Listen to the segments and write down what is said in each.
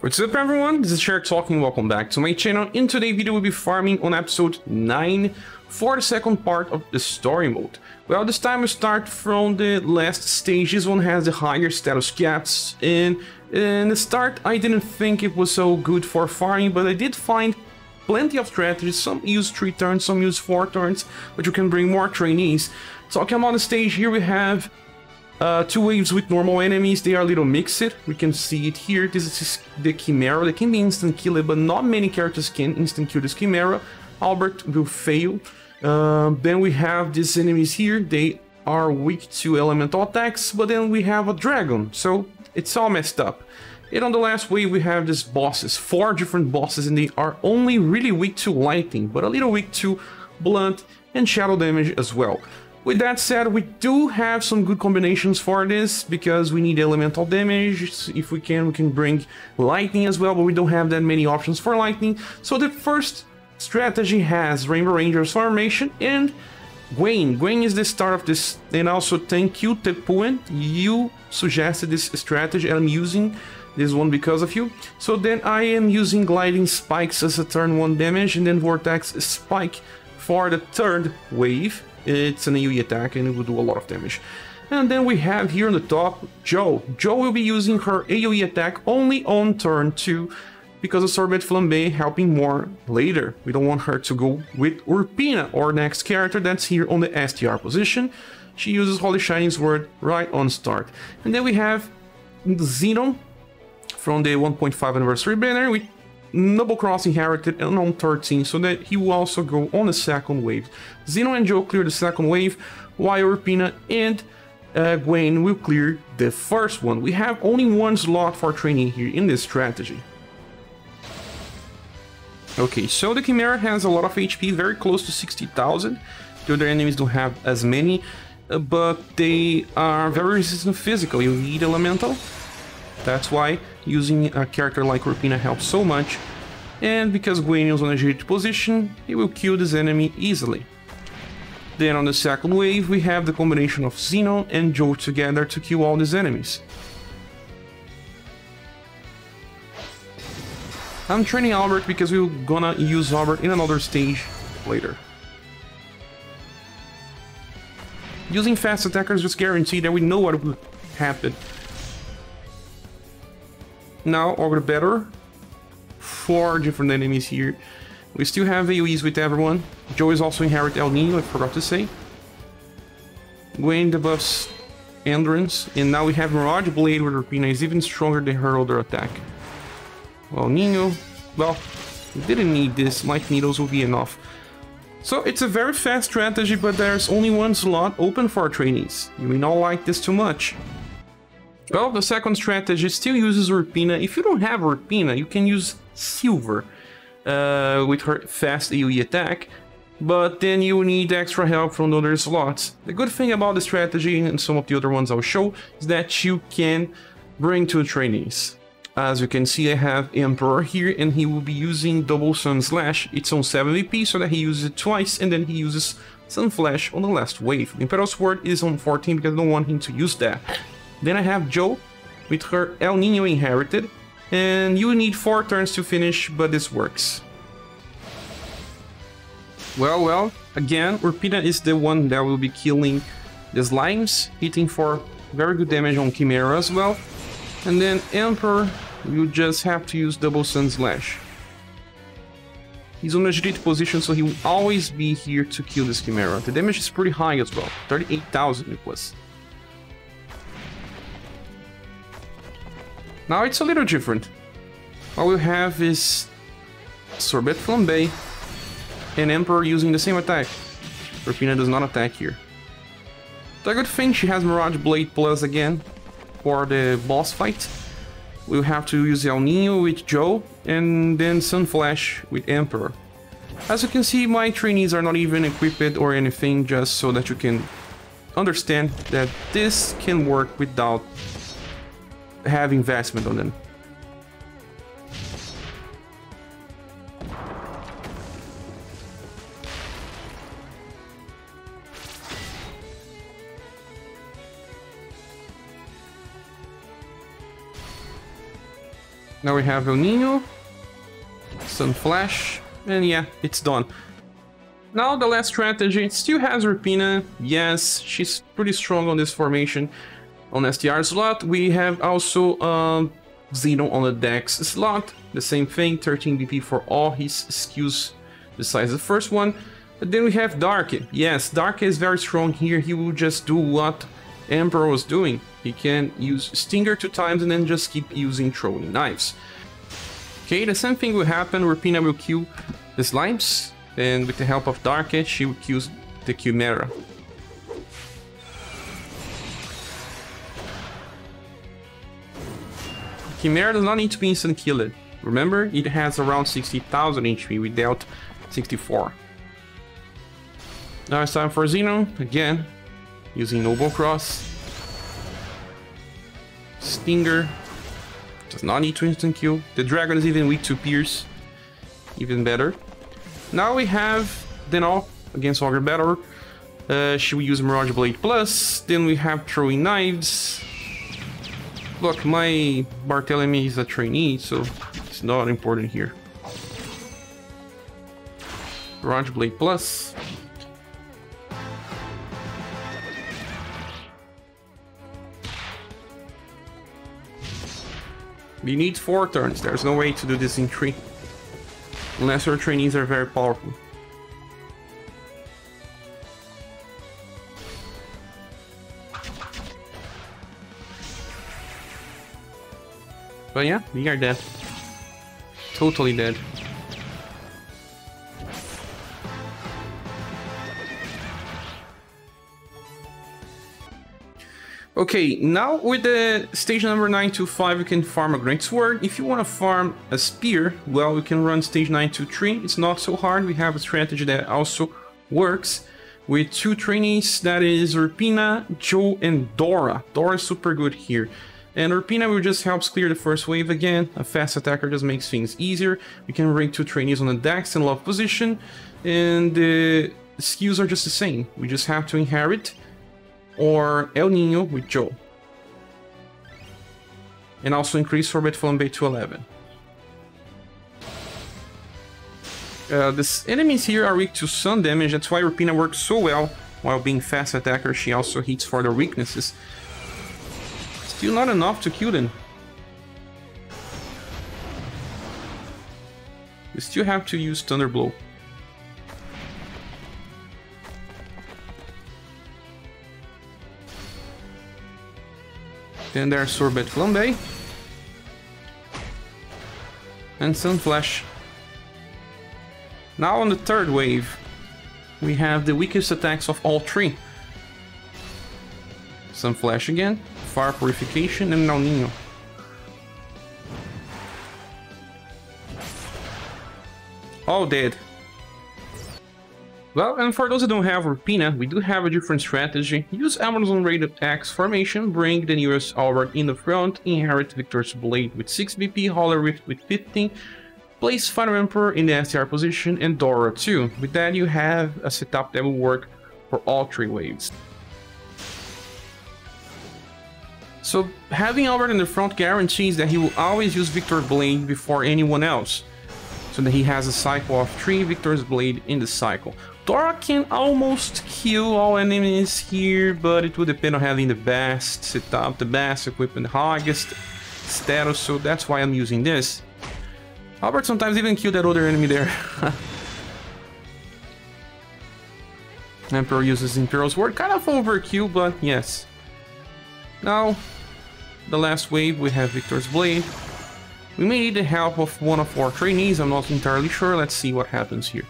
What's up everyone, this is Shark talking, welcome back to my channel. In today's video we'll be farming on episode 9 for the second part of the story mode. Well, this time we start from the last stage, this one has the higher status caps, and in the start I didn't think it was so good for farming, but I did find plenty of strategies, some use 3 turns, some use 4 turns, but you can bring more trainees. Talking about the stage, here we have uh, two waves with normal enemies, they are a little mixed. We can see it here. This is the Chimera. They can be instant killed, but not many characters can instant kill this Chimera. Albert will fail. Uh, then we have these enemies here. They are weak to elemental attacks, but then we have a dragon. So it's all messed up. And on the last wave we have these bosses, four different bosses, and they are only really weak to lightning, but a little weak to blunt and shadow damage as well. With that said, we do have some good combinations for this, because we need elemental damage, if we can we can bring lightning as well, but we don't have that many options for lightning. So the first strategy has Rainbow Rangers formation and Gwayne. Gwayne is the start of this, and also thank you Tepuen, you suggested this strategy and I'm using this one because of you. So then I am using Gliding Spikes as a turn 1 damage and then Vortex Spike for the third wave it's an AoE attack and it will do a lot of damage. And then we have here on the top, Jo. Jo will be using her AoE attack only on turn 2 because of Sorbet Flambe helping more later. We don't want her to go with Urpina, our next character that's here on the STR position. She uses Holy Shining Sword right on start. And then we have Zenon from the 1.5 anniversary banner. We Noble Cross inherited and on 13, so that he will also go on the second wave. Zenon and Jo clear the second wave, while Urpina and uh, Gwayne will clear the first one. We have only one slot for training here in this strategy. Okay, so the Chimera has a lot of HP, very close to 60,000. The other enemies don't have as many, uh, but they are very resistant physically. You need Elemental, that's why using a character like Urpina helps so much, and because Gwayne is on a agility position, he will kill this enemy easily. Then on the second wave, we have the combination of Zenon and Jo together to kill all these enemies. I'm training Albert because we're gonna use Albert in another stage later. Using fast attackers just guarantee that we know what will happen now or better. Four different enemies here. We still have AoEs with everyone. Jo is also inherit El Nino, I forgot to say. Gwayne debuffs Endurance, and now we have Mirage Blade with Urpina is even stronger than her other attack. Well, Nino, well, we didn't need this, Light Needles will be enough. So it's a very fast strategy, but there's only one slot open for trainees. You may not like this too much. Well, the second strategy still uses Urpina. If you don't have Urpina, you can use Silver uh, with her fast AoE attack, but then you need extra help from the other slots. The good thing about the strategy and some of the other ones I'll show is that you can bring two trainees. As you can see, I have Emperor here, and he will be using Double Sun Slash. It's on 7 BP, so that he uses it twice, and then he uses Sun Flash on the last wave. Imperial Sword is on 14 because I don't want him to use that. Then I have Jo with her El Nino inherited. And you need 4 turns to finish, but this works. Well, well, again, Urpina is the one that will be killing the slimes, hitting for very good damage on Chimera as well. And then Emperor, you just have to use double Sun Slash. He's on a agility position, so he will always be here to kill this Chimera. The damage is pretty high as well, 38,000 it was. Now it's a little different. All we have is Sorbet Flambe and Emperor using the same attack. Urpina does not attack here. The good thing she has Mirage Blade Plus again for the boss fight. We'll have to use El Nino with Jo and then Sunflash with Emperor. As you can see, my trainees are not even equipped or anything, just so that you can understand that this can work without have investment on them. Now we have El Nino, Sun Flash, and yeah, it's done. Now the last strategy still has Urpina. Yes, she's pretty strong on this formation. On STR slot, we have also um, Zenon on the Dex slot. The same thing, 13 BP for all his skills besides the first one. But then we have Darque. Yes, Darque is very strong here. He will just do what Emperor was doing. He can use Stinger two times and then just keep using throwing knives. Okay, the same thing will happen. Urpina will kill the slimes. And with the help of Darque she will kill the Chimera. Chimera does not need to be instant killed. Remember, it has around 60,000 HP without 64. Now it's time for Zenon, again, using Noble Cross. Stinger, does not need to instant kill. The dragon is even weak to Pierce, even better. Now we have Denal against Auger Battle. Uh, she will use Mirage Blade Plus. Then we have Throwing Knives. Look, my Barthélemy is a trainee, so it's not important here. Mirage Blade Plus. We need four turns. There's no way to do this in three. Unless our trainees are very powerful. But yeah, we are dead. Totally dead. Okay, now with the stage number 925 you can farm a Great Sword. If you want to farm a Spear, well, you can run stage 923. It's not so hard. We have a strategy that also works with two trainees, that is Urpina, Jo, and Dorra. Dorra is super good here. And Urpina will just helps clear the first wave again. A fast attacker just makes things easier. We can rank two trainees on the dex and love position. And the skills are just the same. We just have to inherit or El Nino with Jo. And also increase Sorbet Flambe to 11. Uh, the enemies here are weak to sun damage, that's why Urpina works so well. While being fast attacker, she also hits for the weaknesses. Still not enough to kill them. You still have to use Thunder Blow. Then there's Sorbet Flambe. And Sun Flash. Now on the third wave, we have the weakest attacks of all three. Sun Flash again, Fire Purification, and El Nino. All dead. Well, and for those who don't have Urpina, we do have a different strategy. Use Amazon Rated X formation, bring the nearest Albert in the front, inherit Victor's Blade with 6 BP, Holler Rift with 15, place Final Emperor in the STR position, and Dorra too. With that, you have a setup that will work for all three waves. So having Albert in the front guarantees that he will always use Victor's Blade before anyone else. So that he has a cycle of 3 Victor's Blade in the cycle. Dorra can almost kill all enemies here, but it would depend on having the best setup, the best equipment, the highest status, so that's why I'm using this. Albert sometimes even kill that other enemy there. Emperor uses Imperial Sword, kind of overkill, but yes. Now, the last wave, we have Victor's Blade. We may need the help of one of our trainees, I'm not entirely sure, let's see what happens here.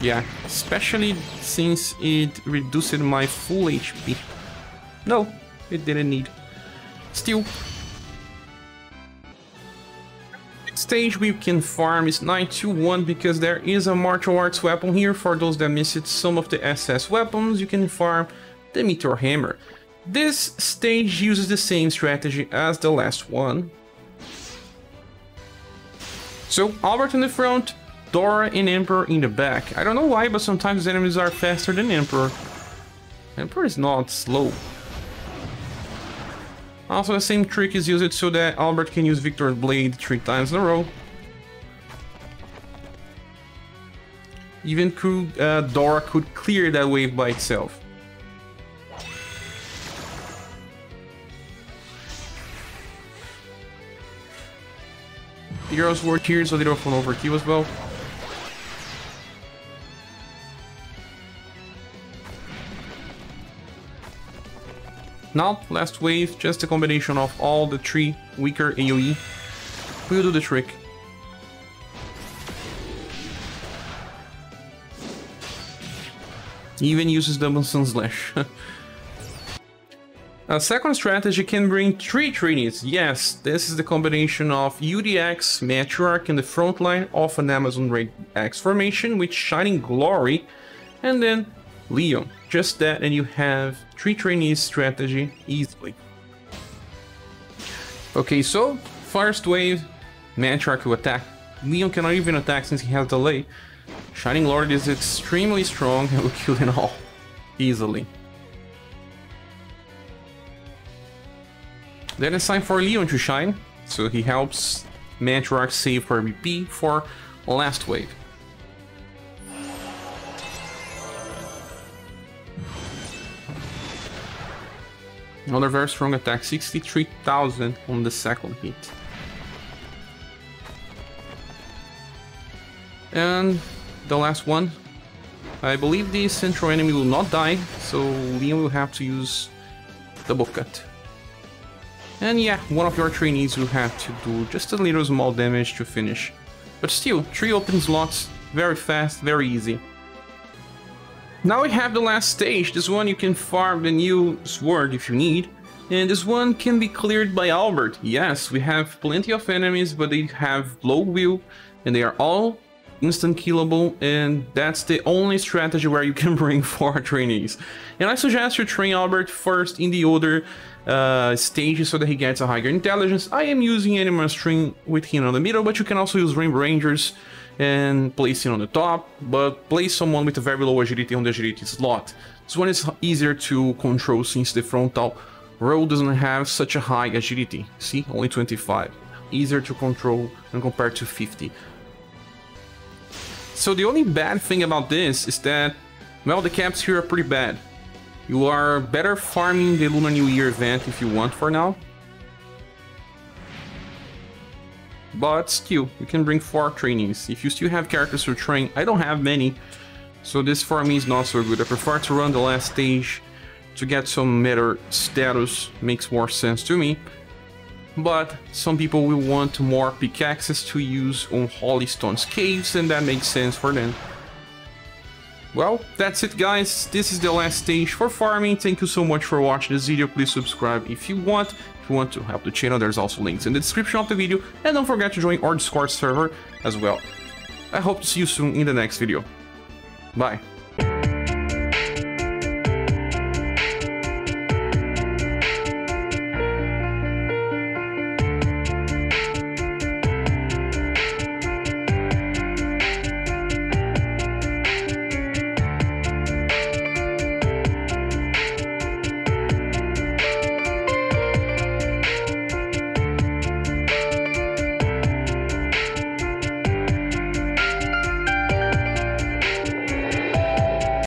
Yeah, especially since it reduced my full HP. No, it didn't need. Still. Stage we can farm is 921 because there is a martial arts weapon here. For those that missed some of the SS weapons, you can farm the Meteor Hammer. This stage uses the same strategy as the last one. So, Albert in the front, Dorra and Emperor in the back. I don't know why, but sometimes enemies are faster than Emperor. Emperor is not slow. Also, the same trick is used so that Albert can use Victor's Blade three times in a row. Even could, uh, Dorra could clear that wave by itself. Heroes War Tears a little of an overkill as well. Now, last wave, just a combination of all the three weaker AoE will do the trick. Even uses double sun slash. A second strategy can bring three trainees. Yes, this is the combination of UDX, Matriarch in the front line of an Amazon Raid X formation with Shining Glory, and then Leon. Just that and you have three trainees strategy easily. Okay, so first wave, Matriarch will attack. Leon cannot even attack since he has delay. Shining Lord is extremely strong and will kill them all easily. Then it's time for Leon to shine, so he helps Matriarch save her BP for last wave. Another very strong attack, 63,000 on the second hit. And the last one. I believe the central enemy will not die, so Leon will have to use double cut. And yeah, one of your trainees will have to do just a little small damage to finish. But still, 3 open slots, very fast, very easy. Now we have the last stage, this one you can farm the new sword if you need. And this one can be cleared by Albert. Yes, we have plenty of enemies, but they have low will, and they are all instant killable, and that's the only strategy where you can bring 4 trainees. And I suggest you train Albert first in the other uh, stages so that he gets a higher intelligence. I am using Animal String with him on the middle, but you can also use Rainbow Rangers and place him on the top, but place someone with a very low agility on the agility slot. This one is easier to control since the frontal row doesn't have such a high agility. See, only 25. Easier to control when compared to 50. So the only bad thing about this is that, well, the caps here are pretty bad. You are better farming the Lunar New Year event if you want for now. But still, you can bring 4 trainees. If you still have characters to train, I don't have many. So this for me is not so good. I prefer to run the last stage to get some better status. Makes more sense to me. But some people will want more pickaxes to use on Holystone's caves and that makes sense for them. Well, that's it guys, this is the last stage for farming, thank you so much for watching this video, please subscribe if you want, if you want to help the channel, there's also links in the description of the video, and don't forget to join our Discord server as well. I hope to see you soon in the next video. Bye.